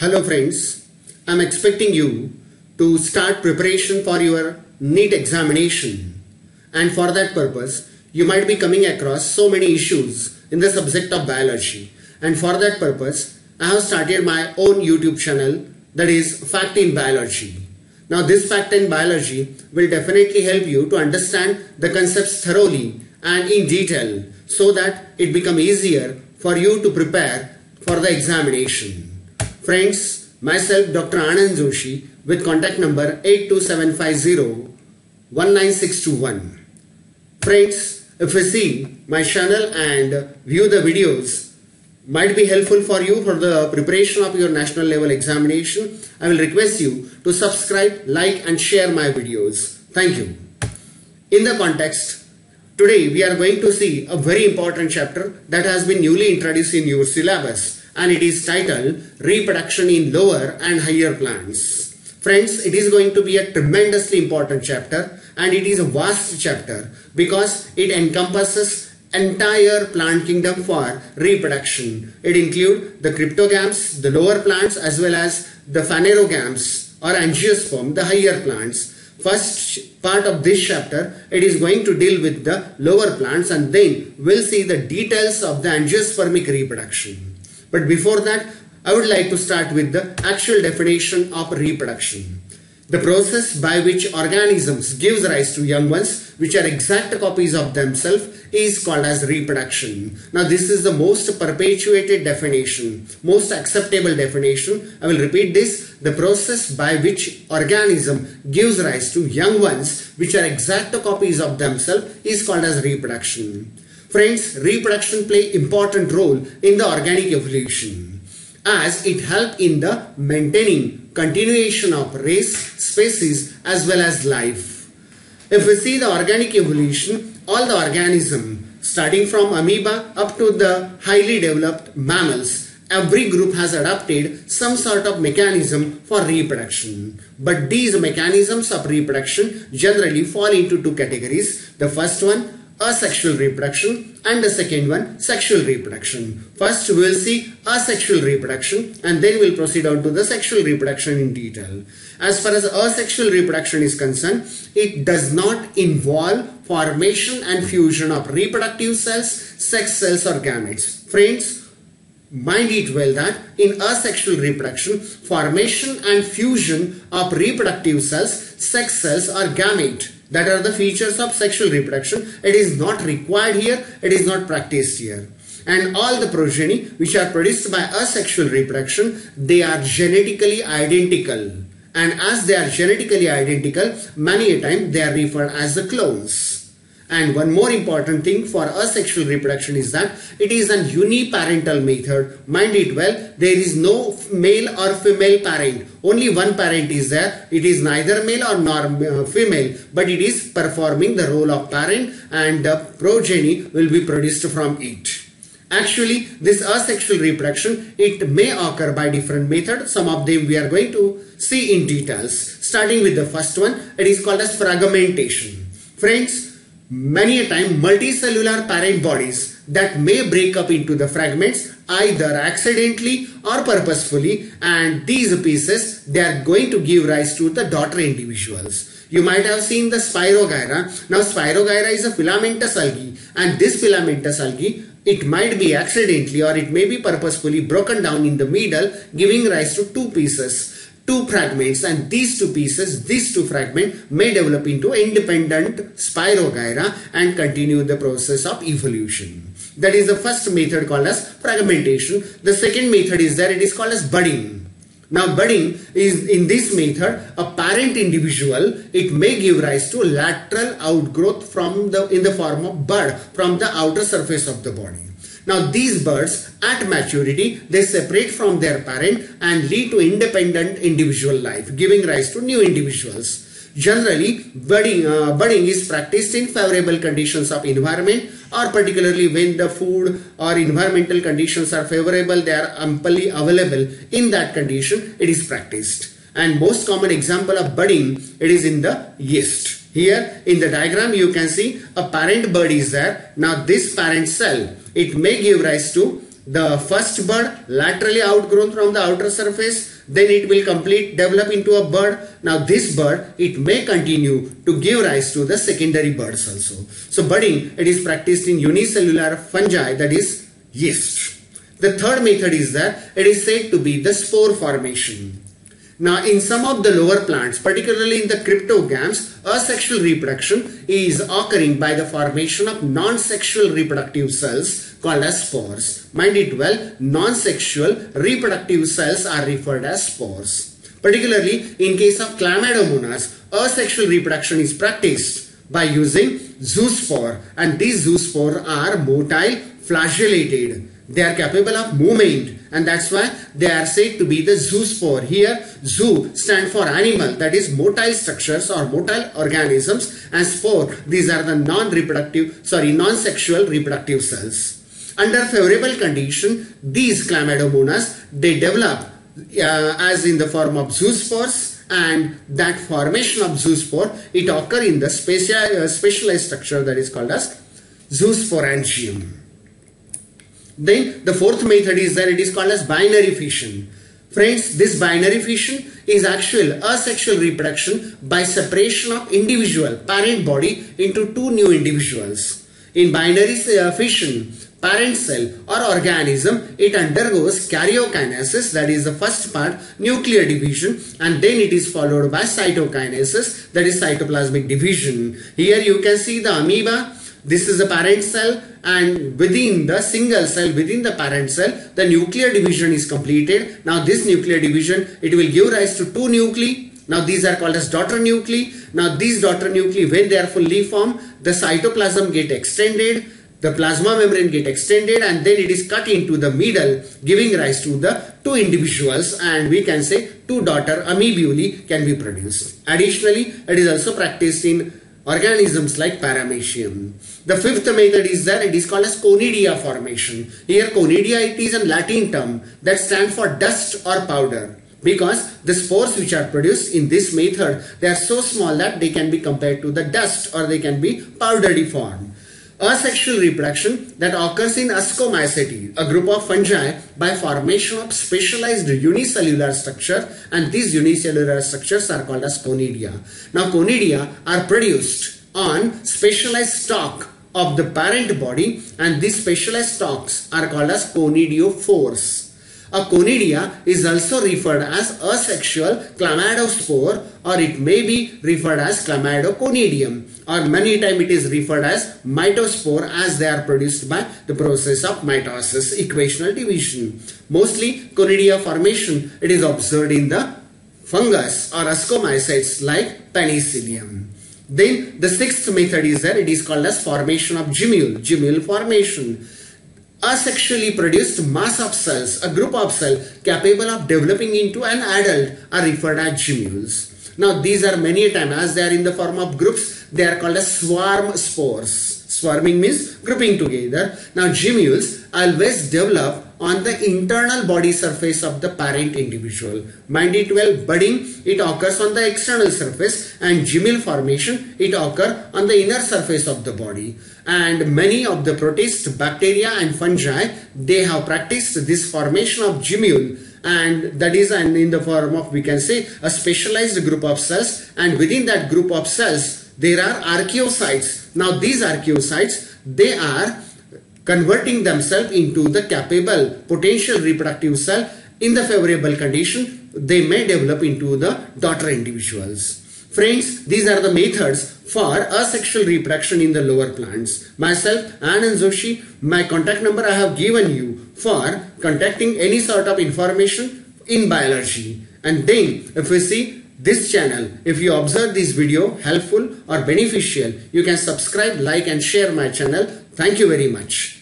Hello friends, I'm expecting you to start preparation for your NEET examination and for that purpose you might be coming across so many issues in the subject of biology and for that purpose I have started my own YouTube channel that is Fact in Biology. Now this fact in biology will definitely help you to understand the concepts thoroughly and in detail so that it become easier for you to prepare for the examination. Friends, myself Dr. Anand Joshi with contact number 82750 19621. Friends, if you see my channel and view the videos might be helpful for you for the preparation of your national level examination, I will request you to subscribe, like and share my videos. Thank you. In the context, today we are going to see a very important chapter that has been newly introduced in your syllabus and it is titled Reproduction in Lower and Higher Plants. Friends, it is going to be a tremendously important chapter and it is a vast chapter because it encompasses entire plant kingdom for reproduction. It includes the cryptogams, the lower plants as well as the phanerogams or angiosperm, the higher plants. First part of this chapter, it is going to deal with the lower plants and then we'll see the details of the angiospermic reproduction. But before that, I would like to start with the actual definition of reproduction. The process by which organisms gives rise to young ones which are exact copies of themselves is called as reproduction. Now this is the most perpetuated definition, most acceptable definition. I will repeat this. The process by which organism gives rise to young ones which are exact copies of themselves is called as reproduction. Friends, reproduction play important role in the organic evolution as it help in the maintaining continuation of race, species as well as life. If we see the organic evolution, all the organism starting from amoeba up to the highly developed mammals, every group has adopted some sort of mechanism for reproduction. But these mechanisms of reproduction generally fall into two categories. The first one asexual reproduction and the second one sexual reproduction. First we will see asexual reproduction and then we'll proceed on to the sexual reproduction in detail. As far as asexual reproduction is concerned, it does not involve formation and fusion of reproductive cells, sex cells or gametes. Friends, mind it well that in asexual reproduction, formation and fusion of reproductive cells, sex cells or gamete that are the features of sexual reproduction. It is not required here. It is not practiced here. And all the progeny which are produced by asexual reproduction, they are genetically identical. And as they are genetically identical, many a time they are referred as the clones. And one more important thing for asexual reproduction is that it is an uniparental method. Mind it well, there is no male or female parent. Only one parent is there. It is neither male or nor uh, female, but it is performing the role of parent and the progeny will be produced from it. Actually, this asexual reproduction, it may occur by different methods. Some of them we are going to see in details. Starting with the first one, it is called as fragmentation. Friends, many a time multicellular parent bodies that may break up into the fragments either accidentally or purposefully and these pieces they are going to give rise to the daughter individuals. You might have seen the Spirogyra. Now Spirogyra is a filamentous algae and this filamentous algae it might be accidentally or it may be purposefully broken down in the middle giving rise to two pieces two fragments and these two pieces, these two fragments may develop into independent spirogyra and continue the process of evolution. That is the first method called as fragmentation. The second method is there, it is called as budding. Now budding is in this method a parent individual it may give rise to lateral outgrowth from the in the form of bud from the outer surface of the body. Now these buds at maturity they separate from their parent and lead to independent individual life giving rise to new individuals. Generally, budding, uh, budding is practiced in favorable conditions of environment or particularly when the food or environmental conditions are favorable, they are amply available. In that condition, it is practiced. And most common example of budding, it is in the yeast. Here in the diagram you can see a parent bud is there. Now this parent cell it may give rise to the first bud laterally outgrown from the outer surface. Then it will complete develop into a bud now this bud it may continue to give rise to the secondary buds also. So budding it is practiced in unicellular fungi that is yeast. The third method is that it is said to be the spore formation now, in some of the lower plants, particularly in the cryptogams, asexual reproduction is occurring by the formation of non-sexual reproductive cells called as spores. Mind it well, non-sexual reproductive cells are referred as spores. Particularly in case of chlamydomonas, asexual reproduction is practiced by using zoospore and these zoospore are motile flagellated they are capable of movement and that's why they are said to be the zoospore. Here zoo stand for animal that is motile structures or motile organisms and spore these are the non-reproductive sorry non-sexual reproductive cells. Under favorable condition these chlamydomonas they develop uh, as in the form of zoospores and that formation of zoospore it occur in the special, uh, specialized structure that is called as zoosporangium. Then the fourth method is that it is called as binary fission. Friends, this binary fission is actual asexual reproduction by separation of individual parent body into two new individuals. In binary uh, fission, parent cell or organism, it undergoes karyokinesis that is the first part nuclear division and then it is followed by cytokinesis that is cytoplasmic division. Here you can see the amoeba this is the parent cell and within the single cell, within the parent cell, the nuclear division is completed. Now this nuclear division, it will give rise to two nuclei. Now these are called as daughter nuclei. Now these daughter nuclei, when they are fully formed, the cytoplasm get extended, the plasma membrane get extended and then it is cut into the middle giving rise to the two individuals and we can say two daughter amoebulae can be produced. Additionally, it is also practiced in organisms like paramecium. The fifth method is that it is called as conidia formation. Here conidia it is a Latin term that stands for dust or powder because the spores which are produced in this method they are so small that they can be compared to the dust or they can be powdery form asexual reproduction that occurs in Ascomycete, a group of fungi by formation of specialized unicellular structure and these unicellular structures are called as conidia. Now conidia are produced on specialized stalk of the parent body and these specialized stalks are called as conidiophores. A conidia is also referred as asexual chlamydospore or it may be referred as chlamydoconidium or many times it is referred as mitospore as they are produced by the process of mitosis, equational division. Mostly conidia formation it is observed in the fungus or ascomycetes like penicillium. Then the sixth method is that it is called as formation of gemmule, gemmule formation asexually produced mass of cells, a group of cells capable of developing into an adult are referred as gemmules. Now these are many times as they are in the form of groups, they are called as swarm spores. Swarming means grouping together. Now gemmules always develop on the internal body surface of the parent individual. Mind it well, budding, it occurs on the external surface and gemmule formation, it occurs on the inner surface of the body. And many of the protists, bacteria and fungi, they have practiced this formation of gemmule and that is and in the form of we can say a specialized group of cells and within that group of cells there are archaeocytes. Now these archaeocytes, they are converting themselves into the capable potential reproductive cell in the favorable condition they may develop into the daughter individuals. Friends, these are the methods for asexual reproduction in the lower plants. Myself, Anand Joshi, my contact number I have given you for contacting any sort of information in biology. And then if we see this channel, if you observe this video helpful or beneficial, you can subscribe, like and share my channel. Thank you very much.